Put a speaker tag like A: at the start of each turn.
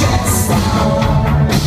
A: Just now.